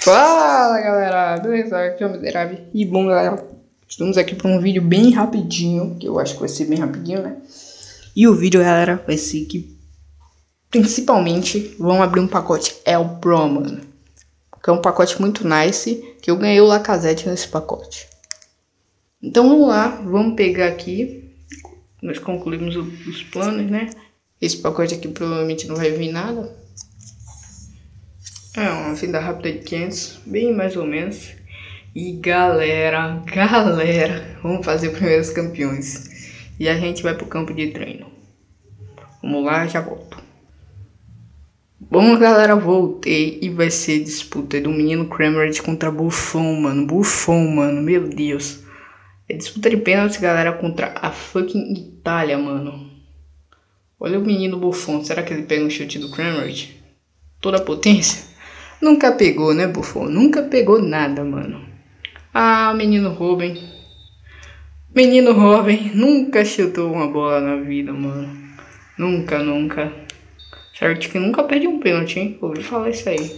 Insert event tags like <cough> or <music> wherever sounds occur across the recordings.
Fala galera, beleza? Aqui é o Miserável. E bom galera, estamos aqui para um vídeo bem rapidinho, que eu acho que vai ser bem rapidinho, né? E o vídeo, galera, vai ser que principalmente vão abrir um pacote El Pro, mano. Que é um pacote muito nice, que eu ganhei o Lacazette nesse pacote. Então vamos lá, vamos pegar aqui. Nós concluímos os planos, né? Esse pacote aqui provavelmente não vai vir nada. É uma vinda rápida de 500, bem mais ou menos. E galera, <laughs> galera, vamos fazer primeiros campeões. E a gente vai pro campo de treino. Vamos lá, já volto. Bom, galera, voltei e vai ser disputa do menino Kramer contra Buffon, mano. Buffon, mano, meu Deus. É disputa de pênalti, galera, contra a fucking Itália, mano. Olha o menino Buffon, será que ele pega um chute do Kramer? Toda a potência? Nunca pegou, né, Buffon? Nunca pegou nada, mano. Ah, menino Robin. Menino Robin nunca chutou uma bola na vida, mano. Nunca, nunca. Certo que nunca perde um pênalti, hein? Ouvi falar isso aí.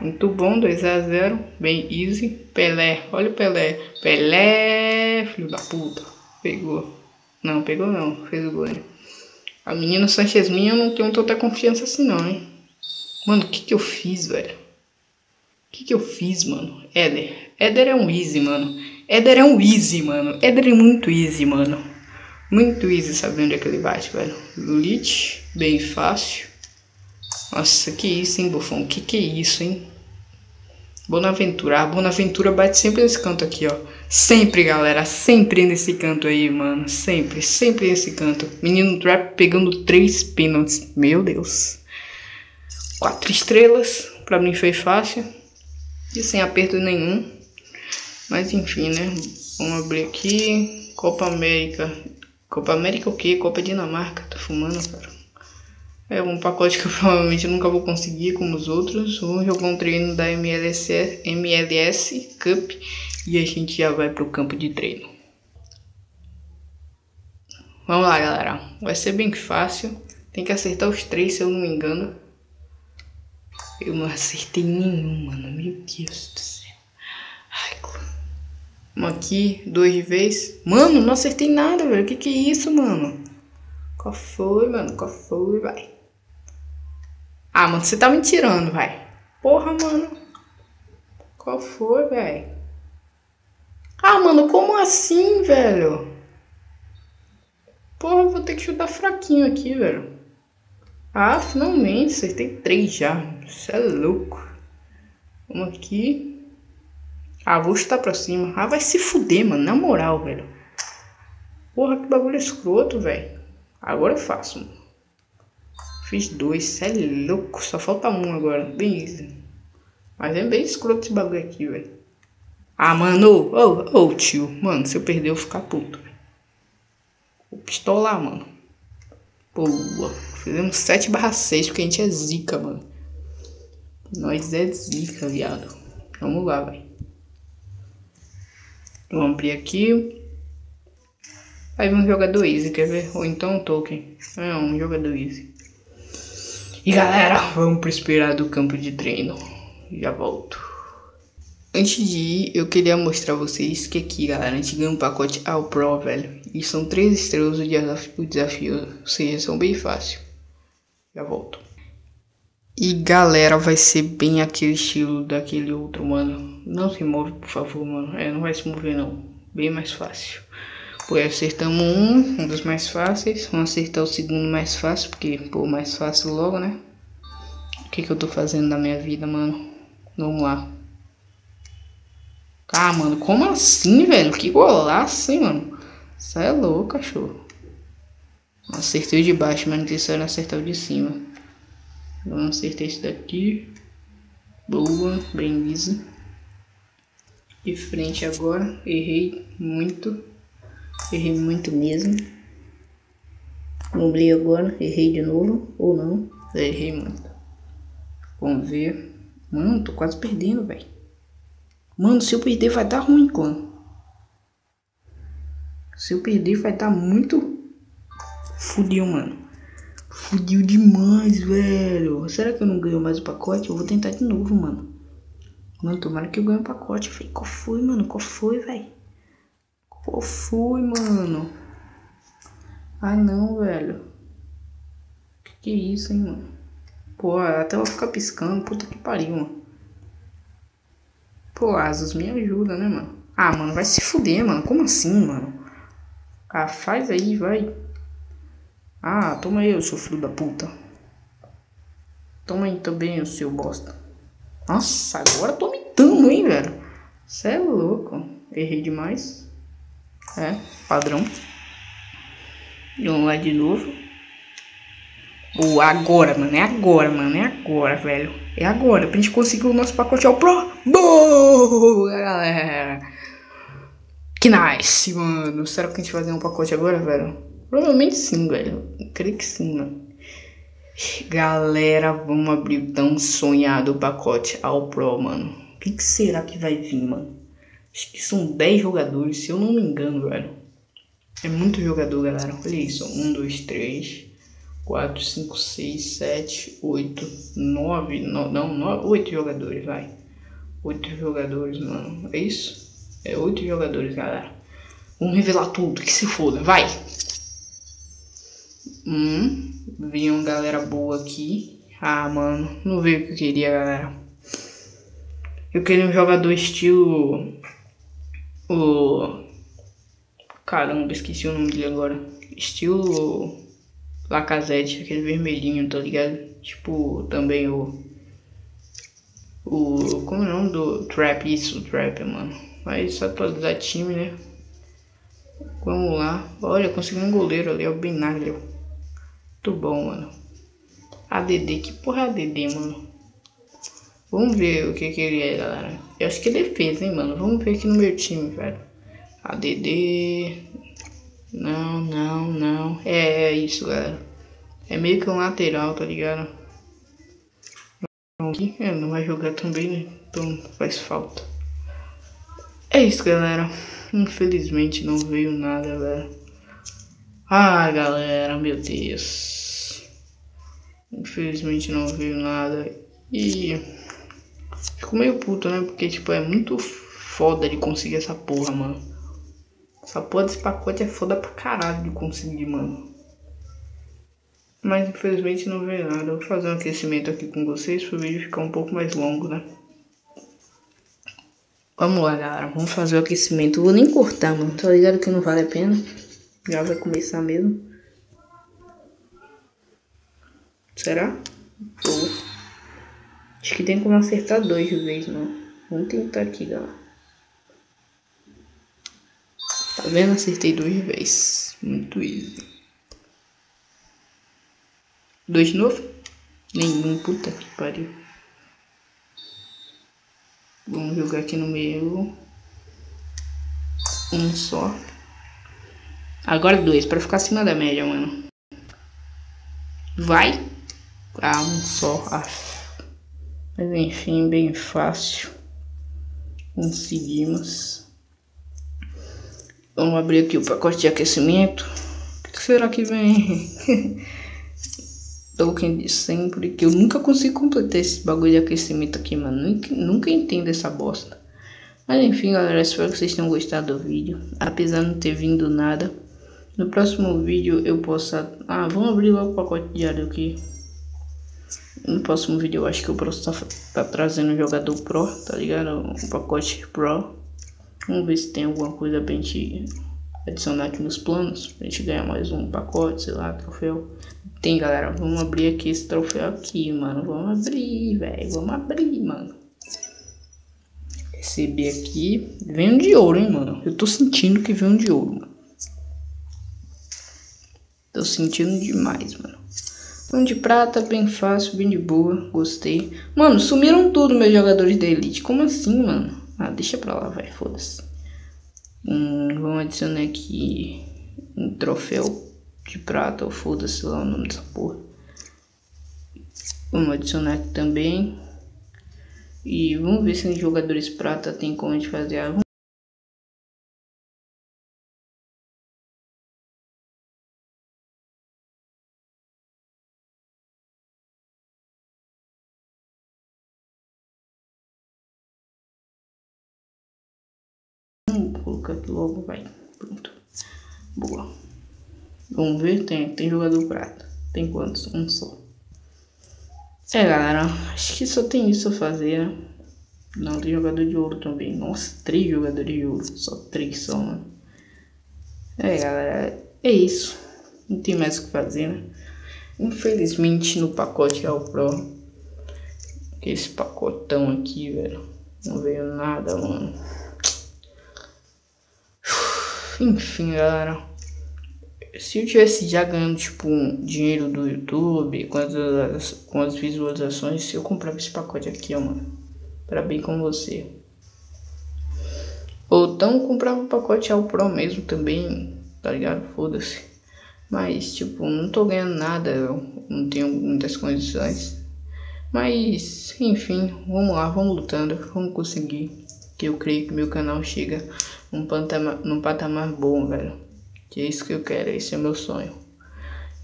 Muito bom, 2 a 0 Bem easy. Pelé, olha o Pelé. Pelé, filho da puta. Pegou. Não, pegou não. Fez o gol. Né? A menina Sanchez minha eu não tenho tanta confiança assim não, hein? Mano, o que que eu fiz, velho? O que que eu fiz, mano? Éder. Éder é um easy, mano. Éder é um easy, mano. Éder é muito easy, mano. Muito easy saber onde é que ele bate, velho. Lulit, bem fácil. Nossa, que isso, hein, Bufão? Que que é isso, hein? Bonaventura. A Bonaventura bate sempre nesse canto aqui, ó. Sempre, galera. Sempre nesse canto aí, mano. Sempre, sempre nesse canto. Menino Trap pegando três pênaltis. Meu Deus. Quatro estrelas, pra mim foi fácil. E sem aperto nenhum. Mas enfim, né? Vamos abrir aqui. Copa América. Copa América o quê? Copa Dinamarca. Tá fumando, cara. É um pacote que eu <laughs> provavelmente nunca vou conseguir como os outros. Vamos jogar um treino da MLS, MLS Cup. E a gente já vai pro campo de treino. Vamos lá, galera. Vai ser bem fácil. Tem que acertar os três, se eu não me engano. Eu não acertei nenhum, mano. Meu Deus do céu. Ai, Um aqui, dois de vez. Mano, não acertei nada, velho. Que que é isso, mano? Qual foi, mano? Qual foi, vai? Ah, mano, você tá me tirando, vai. Porra, mano. Qual foi, velho? Ah, mano, como assim, velho? Porra, vou ter que chutar fraquinho aqui, velho. Ah, finalmente, acertei três já. Isso é louco. Vamos aqui. Ah, vou chutar pra cima. Ah, vai se fuder, mano. Na moral, velho. Porra, que bagulho escroto, velho. Agora eu faço, mano. Fiz dois. Isso é louco. Só falta um agora. Easy. Mas é bem escroto esse bagulho aqui, velho. Ah, mano. Ô, oh, oh, tio. Mano, se eu perder, eu vou ficar puto. Vou pistolar, mano. Boa. Fizemos 7 barra 6 porque a gente é zica, mano. Nós é zica, viado. Vamos lá, velho. Vamos abrir aqui. Aí um jogador easy, quer ver? Ou então um token. É, um jogador easy. E galera, vamos pro esperar do campo de treino. Já volto. Antes de ir, eu queria mostrar a vocês que aqui, galera, a gente ganhou um pacote All Pro, velho. E são três estrelas o desafio, o desafio ou seja, são bem fácil. Já volto. E galera, vai ser bem aquele estilo daquele outro, mano. Não se move, por favor, mano. É, não vai se mover não. Bem mais fácil. Pô, acertamos um, um dos mais fáceis. Vamos acertar o segundo mais fácil, porque, pô, mais fácil logo, né? O que que eu tô fazendo na minha vida, mano? Vamos lá. Ah, mano, como assim, velho? Que golaço, hein, mano? Isso é louco, cachorro. Acertei o de baixo, mas não quiseram acertar o de cima. Vamos acertar esse daqui. Boa, bem easy. De frente agora. Errei muito. Errei muito mesmo. Vamos agora. Errei de novo. Ou não. Errei muito. Vamos ver. Mano, tô quase perdendo, velho. Mano, se eu perder vai dar ruim, clã. Se eu perder vai dar muito fudido, mano. Fudiu demais, velho. Será que eu não ganho mais o pacote? Eu vou tentar de novo, mano. Mano, tomara que eu ganhe o pacote. Eu falei, qual foi, mano? Qual foi, velho? Qual foi, mano? Ai, não, velho. Que que é isso, hein, mano? Pô, até eu ficar piscando. Puta que pariu, mano. Pô, Asas, me ajuda, né, mano? Ah, mano, vai se fuder, mano. Como assim, mano? Ah, faz aí, vai. Ah, toma aí, seu filho da puta. Toma aí também, o seu bosta. Nossa, agora tô mitando, hein, velho. Cê é louco. Errei demais. É, padrão. Vamos lá de novo. O agora, mano. É agora, mano. É agora, velho. É agora. Pra gente conseguir o nosso pacote ao Pro. Boa, galera. Que nice, mano. Será que a gente vai fazer um pacote agora, velho? Provavelmente sim, velho. creio que sim, mano. Galera, vamos abrir o tão sonhado pacote ao Pro, mano. O que, que, será que vai vir, mano? Acho que são 10 jogadores, se eu não me engano, velho. É muito jogador, galera. Olha isso. 1, 2, 3, 4, 5, 6, 7, 8, 9. Não, não 8 jogadores, vai. 8 jogadores, mano. É isso? É 8 jogadores, galera. Vamos revelar tudo, que se foda. Vai! Hum, vinha uma galera boa aqui. Ah, mano, não veio o que eu queria, galera. Eu queria um jogador estilo. O. Caramba, esqueci o nome dele agora. Estilo. Lacazette, aquele vermelhinho, tá ligado? Tipo, também o. O. Como é o nome do Trap? Isso, Trap, mano. Mas atualizar time, né? Vamos lá. Olha, consegui um goleiro ali, é o Benaglio. Muito bom, mano. ADD, que porra é ADD, mano? Vamos ver o que que ele é, galera. Eu acho que é defesa, hein, mano. Vamos ver aqui no meu time, velho. ADD... Não, não. É, é isso, galera. É meio que um lateral, tá ligado? Aqui, é, não vai jogar também, né? Então faz falta. É isso, galera. Infelizmente não veio nada, velho. Ah, galera, meu Deus. Infelizmente não veio nada. E fico meio puto, né? Porque, tipo, é muito foda de conseguir essa porra, mano. Essa porra desse pacote é foda pra caralho de conseguir, mano. Mas infelizmente não veio nada. Eu vou fazer um aquecimento aqui com vocês para o vídeo ficar um pouco mais longo, né? Vamos lá, galera. Vamos fazer o aquecimento. Vou nem cortar, mano. Tá ligado que não vale a pena. Já vai começar mesmo. Será? Pô. Acho que tem como acertar dois de vez, não. Vamos tentar aqui, galera. Tá vendo? Acertei duas vezes. Muito easy. Dois de novo? Nenhum. Puta que pariu. Vamos jogar aqui no meio. Um só. Agora dois, pra ficar acima da média, mano. Vai. Ah, um só. Ah. Mas enfim, bem fácil. Conseguimos. Vamos abrir aqui o pacote de aquecimento. O que será que vem? <laughs> Token de sempre. Que eu nunca consigo completar esse bagulho de aquecimento aqui, mano. Nunca, nunca entendo essa bosta. Mas enfim, galera. Espero que vocês tenham gostado do vídeo. Apesar de não ter vindo nada. No próximo vídeo eu possa... Ah, vamos abrir logo o pacote diário aqui. No próximo vídeo eu acho que o Pro tá, tá trazendo o jogador Pro, tá ligado? O pacote Pro. Vamos ver se tem alguma coisa pra gente adicionar aqui nos planos. Pra gente ganhar mais um pacote, sei lá, troféu. Tem, galera. Vamos abrir aqui esse troféu aqui, mano. Vamos abrir, velho. Vamos abrir, mano. Receber aqui. Vem um de ouro, hein, mano. Eu tô sentindo que vem um de ouro, mano. Tô sentindo demais, mano. Um de prata, bem fácil, bem de boa, gostei. Mano, sumiram tudo meus jogadores da Elite. Como assim, mano? Ah, deixa pra lá, vai, foda-se. Hum, vamos adicionar aqui um troféu de prata, ou foda-se lá o nome dessa porra. Vamos adicionar aqui também. E vamos ver se os jogadores prata tem como a gente fazer. Ah, aqui logo, vai. Pronto. Boa. Vamos ver, tem, tem jogador prata. Tem quantos? Um só. É, galera, acho que só tem isso a fazer, né? Não, tem jogador de ouro também. Nossa, três jogadores de ouro. Só três só, mano. É, galera, é isso. Não tem mais o que fazer, né? Infelizmente, no pacote Real Pro, esse pacotão aqui, velho, não veio nada, mano. Enfim, galera. Se eu tivesse já ganhando, tipo, dinheiro do YouTube, com as, com as visualizações, eu comprava esse pacote aqui, ó, mano para bem com você. Ou então comprava o pacote ao Pro mesmo também, tá ligado? Foda-se. Mas, tipo, não tô ganhando nada, eu não tenho muitas condições. Mas, enfim, vamos lá, vamos lutando, vamos conseguir. Que eu creio que meu canal chega num patamar, num patamar bom, velho. Que é isso que eu quero, esse é meu sonho.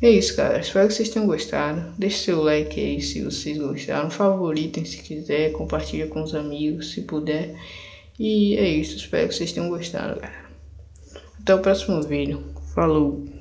É isso, galera. Espero que vocês tenham gostado. Deixe seu like aí se vocês gostaram. Favoritem se quiser. Compartilha com os amigos se puder. E é isso. Espero que vocês tenham gostado, galera. Até o próximo vídeo. Falou!